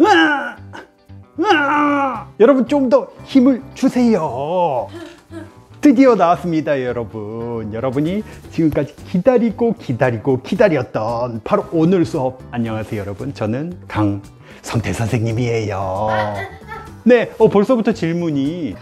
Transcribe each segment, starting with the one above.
으아! 여러분 좀 더 힘을 주세요. 드디어 나왔습니다, 여러분. 여러분이 지금까지 기다리고 기다리고 기다렸던 바로 오늘 수업. 안녕하세요, 여러분. 저는 강성태 선생님이에요. 네, 어, 벌써부터 질문이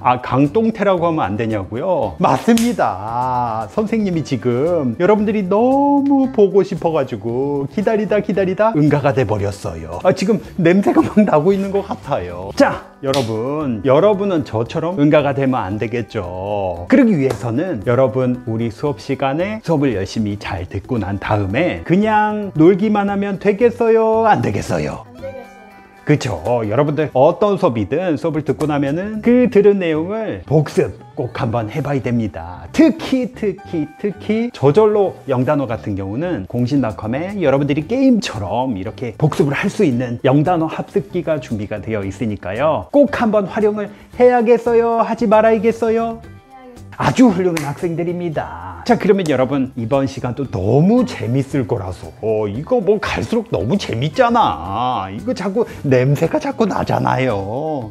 아, 강동태라고 하면 안 되냐고요? 맞습니다. 선생님이 지금 여러분들이 너무 보고 싶어 가지고 기다리다 기다리다 응가가 돼 버렸어요. 아, 지금 냄새가 막 나고 있는 것 같아요. 자, 여러분. 여러분은 저처럼 응가가 되면 안 되겠죠. 그러기 위해서는 여러분, 우리 수업 시간에 수업을 열심히 잘 듣고 난 다음에 그냥 놀기만 하면 되겠어요? 안 되겠어요? 그쵸. 여러분들 어떤 수업이든 수업을 듣고 나면은 그 들은 내용을 복습 꼭 한번 해봐야 됩니다. 특히 특히 특히 저절로 영단어 같은 경우는 공신닷컴에 여러분들이 게임처럼 이렇게 복습을 할 수 있는 영단어 합습기가 준비가 되어 있으니까요. 꼭 한번 활용을 해야겠어요? 하지 말아야겠어요? 아주 훌륭한 학생들입니다. 자, 그러면 여러분, 이번 시간도 너무 재밌을 거라서, 어, 이거 뭐 갈수록 너무 재밌잖아. 이거 자꾸 냄새가 자꾸 나잖아요.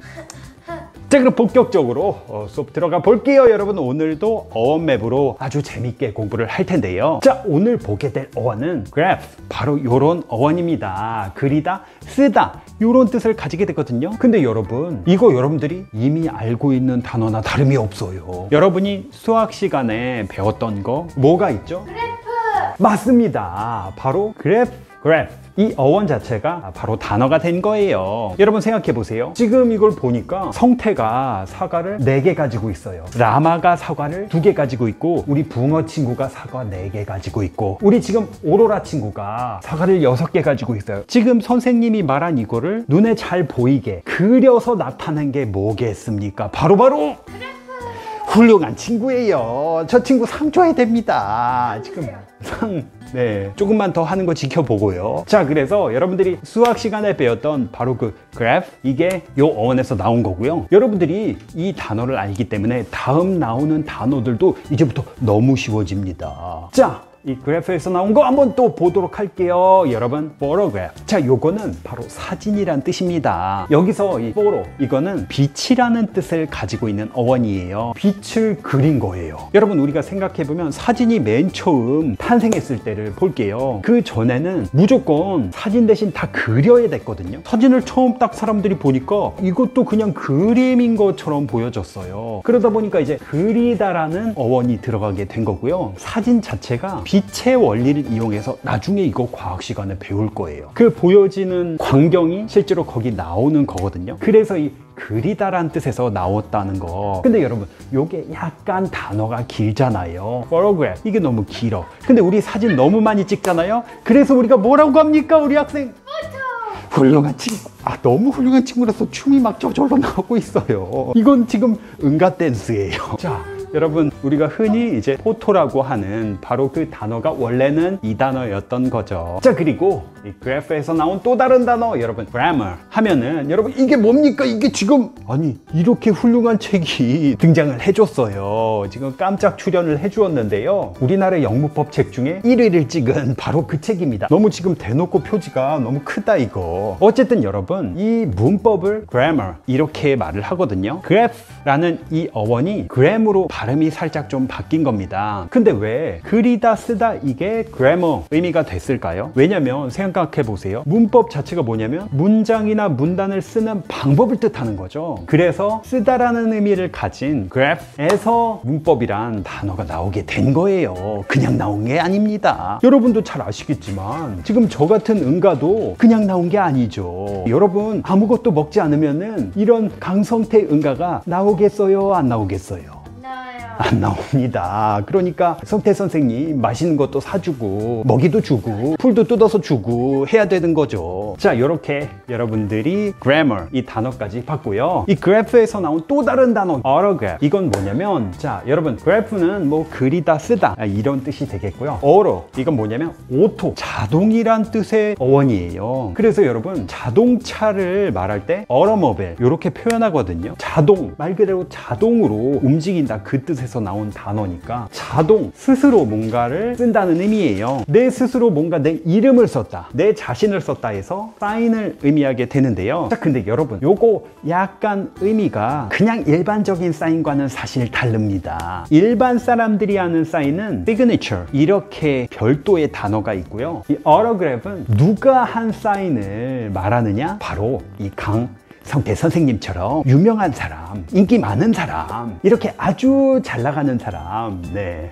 자, 그럼 본격적으로 어, 수업 들어가 볼게요. 여러분, 오늘도 어원맵으로 아주 재밌게 공부를 할 텐데요. 자, 오늘 보게 될 어원은 graph. 바로 요런 어원입니다. 그리다, 쓰다. 요런 뜻을 가지게 되거든요. 근데 여러분, 이거 여러분들이 이미 알고 있는 단어나 다름이 없어요. 여러분이 수학 시간에 배웠던 거 뭐가 있죠? 그래프! 맞습니다. 바로 그래프, 그래프. 이 어원 자체가 바로 단어가 된 거예요. 여러분 생각해 보세요. 지금 이걸 보니까 성태가 사과를 4개 가지고 있어요. 라마가 사과를 2개 가지고 있고 우리 붕어 친구가 사과 4개 가지고 있고 우리 지금 오로라 친구가 사과를 6개 가지고 있어요. 지금 선생님이 말한 이거를 눈에 잘 보이게 그려서 나타낸 게 뭐겠습니까? 바로바로 훌륭한 친구예요. 저 친구 상 줘야 됩니다. 지금 상, 네. 조금만 더 하는 거 지켜보고요. 자, 그래서 여러분들이 수학 시간에 배웠던 바로 그 graph, 이게 요 어원에서 나온 거고요. 여러분들이 이 단어를 알기 때문에 다음 나오는 단어들도 이제부터 너무 쉬워집니다. 자, 이 그래프에서 나온 거 한번 또 보도록 할게요. 여러분, photograph. 자, 요거는 바로 사진이란 뜻입니다. 여기서 이 photo, 이거는 빛이라는 뜻을 가지고 있는 어원이에요. 빛을 그린 거예요. 여러분, 우리가 생각해보면 사진이 맨 처음 탄생했을 때를 볼게요. 그 전에는 무조건 사진 대신 다 그려야 됐거든요. 사진을 처음 딱 사람들이 보니까 이것도 그냥 그림인 것처럼 보여졌어요. 그러다 보니까 이제 그리다라는 어원이 들어가게 된 거고요. 사진 자체가 빛의 원리를 이용해서 나중에 이거 과학 시간에 배울 거예요. 그 보여지는 광경이 실제로 거기 나오는 거거든요. 그래서 이 그리다란 뜻에서 나왔다는 거. 근데 여러분, 요게 약간 단어가 길잖아요. photograph. 이게 너무 길어. 근데 우리 사진 너무 많이 찍잖아요. 그래서 우리가 뭐라고 합니까, 우리 학생? 훌륭한 친구. 아, 너무 훌륭한 친구라서 춤이 막 저절로 나오고 있어요. 이건 지금 응가 댄스예요. 자, 여러분, 우리가 흔히 이제 포토라고 하는 바로 그 단어가 원래는 이 단어였던 거죠. 자, 그리고 이 그래프에서 나온 또 다른 단어, 여러분, grammar 하면은 여러분 이게 뭡니까? 이게 지금 아니 이렇게 훌륭한 책이 등장을 해줬어요. 지금 깜짝 출연을 해주었는데요. 우리나라 영문법 책 중에 1위를 찍은 바로 그 책입니다. 너무 지금 대놓고 표지가 너무 크다 이거. 어쨌든 여러분 이 문법을 grammar 이렇게 말을 하거든요. graph라는 이 어원이 gramm으로 발음이 살짝 좀 바뀐 겁니다. 근데 왜 그리다 쓰다 이게 grammar 의미가 됐을까요? 왜냐면 생각 해 보세요. 문법 자체가 뭐냐면 문장이나 문단을 쓰는 방법을 뜻하는 거죠. 그래서 쓰다라는 의미를 가진 graph에서 문법이란 단어가 나오게 된 거예요. 그냥 나온 게 아닙니다. 여러분도 잘 아시겠지만 지금 저 같은 응가도 그냥 나온 게 아니죠. 여러분 아무것도 먹지 않으면은 이런 강성태 응가가 나오겠어요? 안 나오겠어요? 안 나옵니다. 그러니까 성태 선생님 맛있는 것도 사주고 먹이도 주고 풀도 뜯어서 주고 해야 되는 거죠. 자, 이렇게 여러분들이 grammar 이 단어까지 봤고요. 이 graph에서 나온 또 다른 단어 autograph 이건 뭐냐면 자, 여러분 graph는 뭐 그리다 쓰다 아, 이런 뜻이 되겠고요. auto 이건 뭐냐면 auto 자동이란 뜻의 어원이에요. 그래서 여러분 자동차를 말할 때 automobile 이렇게 표현하거든요. 자동 말 그대로 자동으로 움직인다 그 뜻에 서 graph에서 나온 단어니까 자동 스스로 뭔가를 쓴다는 의미예요. 내 스스로 뭔가 내 이름을 썼다, 내 자신을 썼다 해서 사인을 의미하게 되는데요. 자, 근데 여러분, 요거 약간 의미가 그냥 일반적인 사인과는 사실 다릅니다. 일반 사람들이 하는 사인은 signature 이렇게 별도의 단어가 있고요. 이 autograph은 누가 한 사인을 말하느냐? 바로 이강 성태 선생님처럼 유명한 사람, 인기 많은 사람, 이렇게 아주 잘 나가는 사람, 네.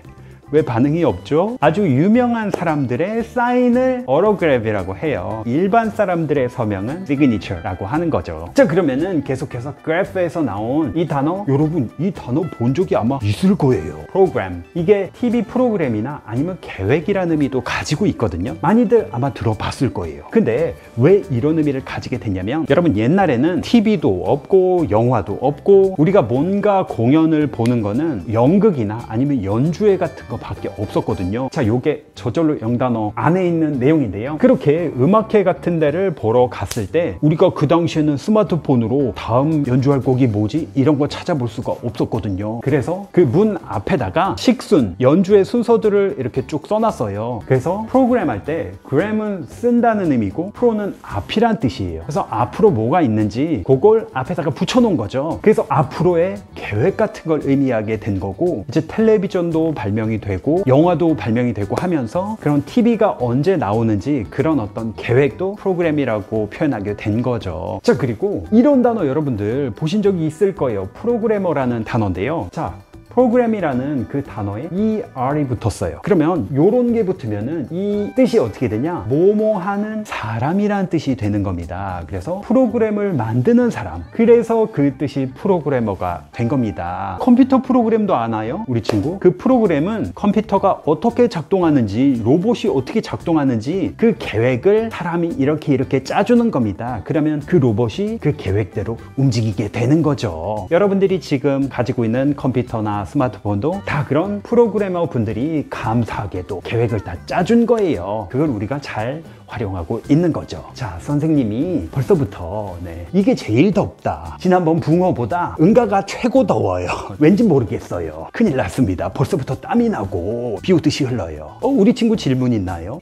왜 반응이 없죠? 아주 유명한 사람들의 사인을 어로그래프라고 해요. 일반 사람들의 서명은 signature라고 하는 거죠. 자, 그러면은 계속해서 그래프에서 나온 이 단어, 여러분 이 단어 본 적이 아마 있을 거예요. 프로그램. 이게 TV 프로그램이나 아니면 계획이라는 의미도 가지고 있거든요. 많이들 아마 들어봤을 거예요. 근데 왜 이런 의미를 가지게 됐냐면 여러분 옛날에는 TV도 없고 영화도 없고 우리가 뭔가 공연을 보는 거는 연극이나 아니면 연주회 같은 거 밖에 없었거든요. 자, 요게 저절로 영단어 안에 있는 내용인데요. 그렇게 음악회 같은 데를 보러 갔을 때 우리가 그 당시에는 스마트폰으로 다음 연주할 곡이 뭐지? 이런 거 찾아볼 수가 없었거든요. 그래서 그 문 앞에다가 식순, 연주의 순서들을 이렇게 쭉 써놨어요. 그래서 프로그램 할 때 그램은 쓴다는 의미고 프로는 앞이란 뜻이에요. 그래서 앞으로 뭐가 있는지 그걸 앞에다가 붙여놓은 거죠. 그래서 앞으로의 계획 같은 걸 의미하게 된 거고 이제 텔레비전도 발명이 되고 영화도 발명이 되고 하면서 그런 TV가 언제 나오는지 그런 어떤 계획도 프로그램이라고 표현하게 된 거죠. 자, 그리고 이런 단어 여러분들 보신 적이 있을 거예요. 프로그래머라는 단어인데요. 자, 프로그램이라는 그 단어에 ER이 붙었어요. 그러면 요런 게 붙으면은 이 뜻이 어떻게 되냐? 뭐뭐 하는 사람이란 뜻이 되는 겁니다. 그래서 프로그램을 만드는 사람. 그래서 그 뜻이 프로그래머가 된 겁니다. 컴퓨터 프로그램도 아나요? 우리 친구? 그 프로그램은 컴퓨터가 어떻게 작동하는지, 로봇이 어떻게 작동하는지 그 계획을 사람이 이렇게 이렇게 짜주는 겁니다. 그러면 그 로봇이 그 계획대로 움직이게 되는 거죠. 여러분들이 지금 가지고 있는 컴퓨터나 스마트폰도 다 그런 프로그래머 분들이 감사하게도 계획을 다 짜준 거예요. 그걸 우리가 잘 활용하고 있는 거죠. 자, 선생님이 벌써부터 네, 이게 제일 덥다. 지난번 붕어보다 응가가 최고 더워요. 왠지 모르겠어요. 큰일 났습니다. 벌써부터 땀이 나고 비 오듯이 흘러요. 어, 우리 친구 질문 있나요?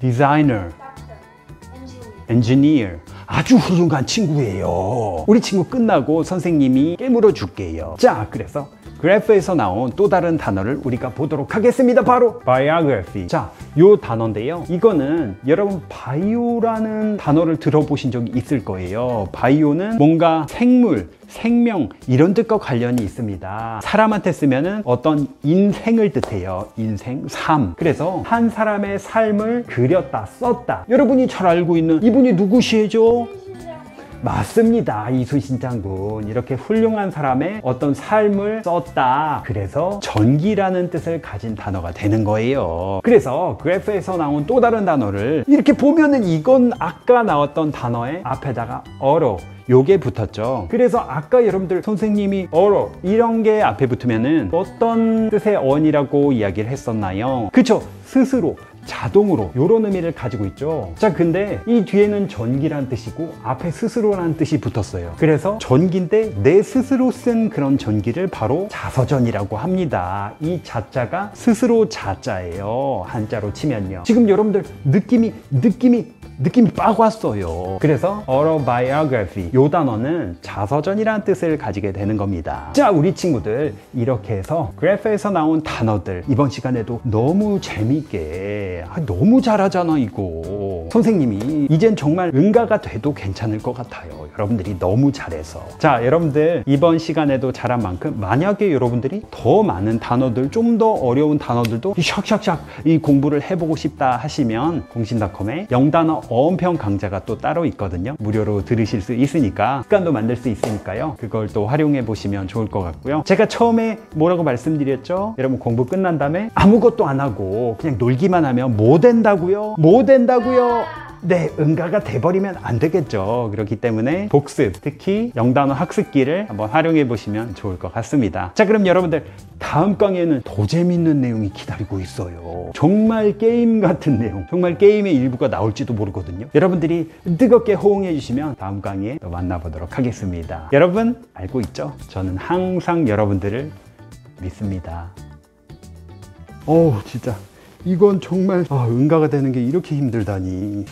디자이너, 엔지니어. 아주 훌륭한 친구예요. 우리 친구 끝나고 선생님이 깨물어 줄게요. 자, 그래서 그래프에서 나온 또 다른 단어를 우리가 보도록 하겠습니다. 바로 biography. 자, 요 단어인데요. 이거는 여러분 바이오라는 단어를 들어보신 적이 있을 거예요. 바이오는 뭔가 생물, 생명 이런 뜻과 관련이 있습니다. 사람한테 쓰면은 어떤 인생을 뜻해요. 인생, 삶. 그래서 한 사람의 삶을 그렸다, 썼다. 여러분이 잘 알고 있는 이분이 누구시죠? 맞습니다. 이수신 장군. 이렇게 훌륭한 사람의 어떤 삶을 썼다. 그래서 전기라는 뜻을 가진 단어가 되는 거예요. 그래서 그래프에서 나온 또 다른 단어를 이렇게 보면은 이건 아까 나왔던 단어의 앞에다가 어로 요게 붙었죠. 그래서 아까 여러분들 선생님이 어로 이런 게 앞에 붙으면은 어떤 뜻의 어원이라고 이야기를 했었나요? 그쵸? 스스로 자동으로 이런 의미를 가지고 있죠. 자, 근데 이 뒤에는 전기란 뜻이고 앞에 스스로라는 뜻이 붙었어요. 그래서 전기인데 내 스스로 쓴 그런 전기를 바로 자서전이라고 합니다. 이 자자가 스스로 자자예요. 한자로 치면요. 지금 여러분들 느낌이 느낌이 느낌이 빡 왔어요. 그래서 autobiography 요 단어는 자서전이라는 뜻을 가지게 되는 겁니다. 자, 우리 친구들 이렇게 해서 그래프에서 나온 단어들 이번 시간에도 너무 아, 너무 잘하잖아 이거. 선생님이 이젠 정말 응가가 돼도 괜찮을 것 같아요. 여러분들이 너무 잘해서. 자, 여러분들 이번 시간에도 잘한 만큼 만약에 여러분들이 더 많은 단어들 좀 더 어려운 단어들도 이 샥샥샥 이 공부를 해보고 싶다 하시면 공신닷컴에 영단어 어원평 강좌가 또 따로 있거든요. 무료로 들으실 수 있으니까 습관도 만들 수 있으니까요. 그걸 또 활용해 보시면 좋을 것 같고요. 제가 처음에 뭐라고 말씀드렸죠? 여러분 공부 끝난 다음에 아무것도 안 하고 그냥 놀기만 하면 뭐 된다고요? 뭐 된다고요? 네, 응가가 돼버리면 안 되겠죠. 그렇기 때문에 복습, 특히 영단어 학습기를 한번 활용해 보시면 좋을 것 같습니다. 자, 그럼 여러분들 다음 강의에는 더 재밌는 내용이 기다리고 있어요. 정말 게임 같은 내용, 정말 게임의 일부가 나올지도 모르거든요. 여러분들이 뜨겁게 호응해 주시면 다음 강의에 또 만나보도록 하겠습니다. 여러분 알고 있죠? 저는 항상 여러분들을 믿습니다. 어우, 진짜. 이건 정말 아, 응가가 되는 게 이렇게 힘들다니.